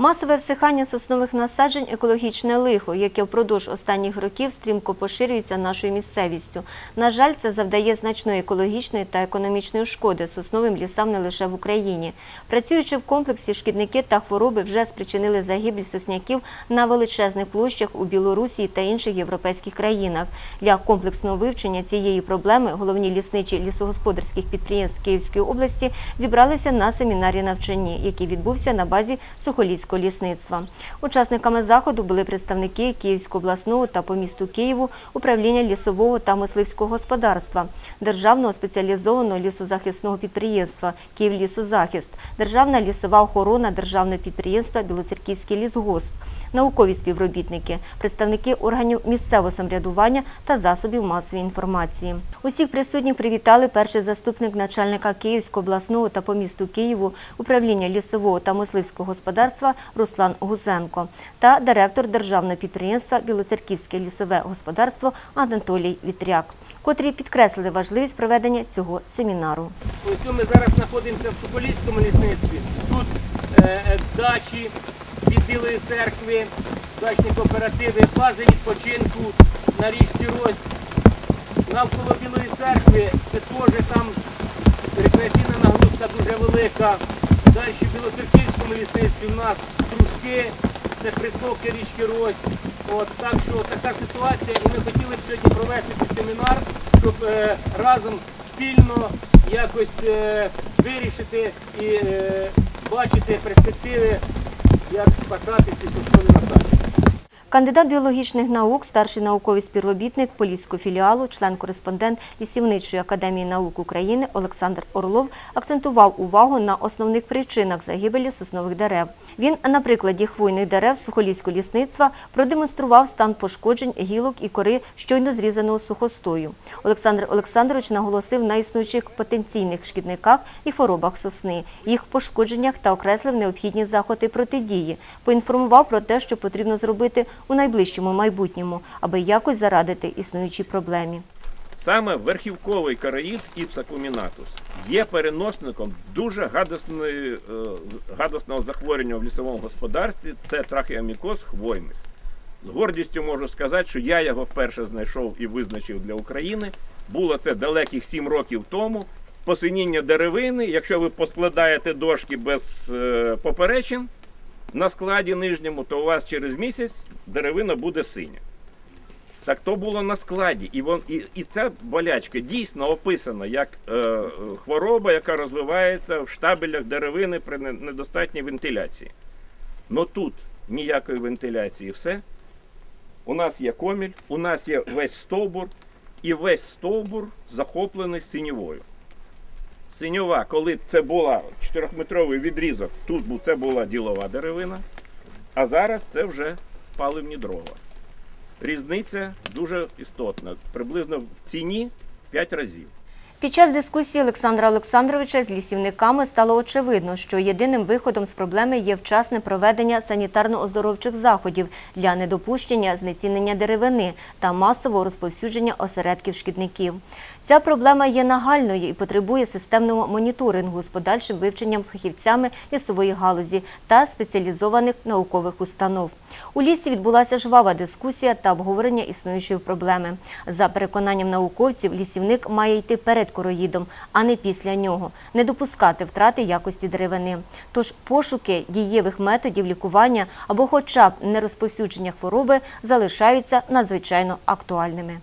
Масове всихання соснових насаджень – екологічне лихо, яке впродовж останніх років стрімко поширюється нашою місцевістю. На жаль, це завдає значної екологічної та економічної шкоди сосновим лісам не лише в Україні. Працюючи в комплексі, шкідники та хвороби вже спричинили загибель сосняків на величезних площах у Білорусі та інших європейських країнах. Для комплексного вивчення цієї проблеми головні лісничі лісогосподарських підприємств Київської області зібралися на семінарі навчанні, який відбувся на базі Сухоліського лісництва. Учасниками заходу були представники Київського обласного та по місту Києву управління лісового та мисливського господарства, Державного спеціалізованого лісозахисного підприємства «Київлісозахист», Державна лісова охорона Державного підприємства Білоцерківський лісгосп, наукові співробітники, представники органів місцевого самоврядування та засобів масової інформації. Усіх присутніх привітали перший заступник начальника Київського обласного та по місту Києву управління лісового та мисливського господарства Руслан Гузенко та директор державного підприємства Білоцерківське лісове господарство Анатолій Вітряк, котрі підкреслили важливість проведення цього семінару. Ось ми зараз знаходимося в Соколівському лісництві. Тут е, е, дачі від Білої церкви, дачні кооперативи, бази відпочинку на річці Рось. Навколо Білої церкви це теж там рекреаційна нагрузка дуже велика. Далі в Білоцерківському лісництві у нас дружки, це притоки річки Рось. От, так що така ситуація, і ми хотіли б сьогодні провести цей семінар, щоб е, разом спільно якось е, вирішити і е, бачити перспективи, як спасати ці соснові насадження. Кандидат біологічних наук, старший науковий співробітник Поліського філіалу, член-кореспондент Лісівничої академії наук України Олександр Орлов акцентував увагу на основних причинах загибелі соснових дерев. Він на прикладі хвойних дерев Сухоліського лісництва продемонстрував стан пошкоджень гілок і кори щойно зрізаного сухостою. Олександр Олександрович наголосив на існуючих потенційних шкідниках і хворобах сосни, їх пошкодженнях та окреслив необхідні заходи протидії. Поінформував про те, що потрібно зробити у найближчому майбутньому, аби якось зарадити існуючій проблемі. Саме верхівковий караїд іпсакумінатус є переносником дуже гадосної, е, гадосного захворювання в лісовому господарстві. Це трахеомікоз хвойних. З гордістю можу сказати, що я його вперше знайшов і визначив для України. Було це далеких сім років тому. Посиніння деревини, якщо ви поскладаєте дошки без е, поперечин на складі нижньому, то у вас через місяць деревина буде синя. Так то було на складі, і вон і, і ця болячка дійсно описана як е, хвороба, яка розвивається в штабелях деревини при недостатній вентиляції. Но тут ніякої вентиляції, все. У нас є коміль, у нас є весь стовбур, і весь стовбур захоплений синьовою. Синьова, коли це була 4-метровий відрізок, тут це була ділова деревина, а зараз це вже паливні дрова. Різниця дуже істотна, приблизно в ціні 5 разів. Під час дискусії Олександра Олександровича з лісівниками стало очевидно, що єдиним виходом з проблеми є вчасне проведення санітарно-оздоровчих заходів для недопущення знецінення деревини та масового розповсюдження осередків шкідників. Ця проблема є нагальною і потребує системного моніторингу з подальшим вивченням фахівцями лісової галузі та спеціалізованих наукових установ. У лісі відбулася жвава дискусія та обговорення існуючої проблеми. За переконанням науковців, лісівник має йти перед короїдом, а не після нього, не допускати втрати якості деревини. Тож пошуки дієвих методів лікування або хоча б нерозповсюдження хвороби залишаються надзвичайно актуальними.